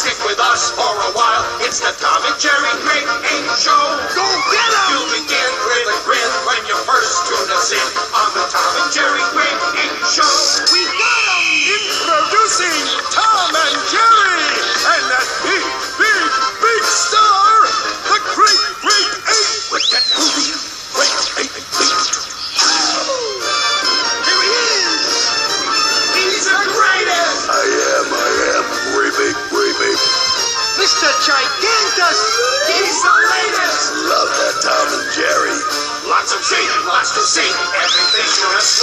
stick with us for a while. It's the time. He lots to see, everything's gonna see.